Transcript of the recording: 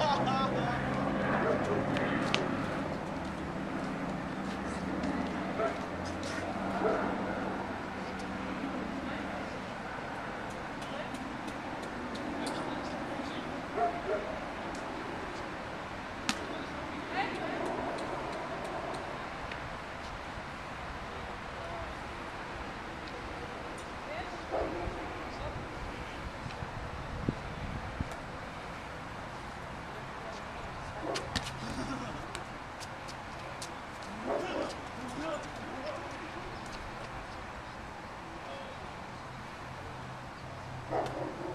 Ha ha ha! You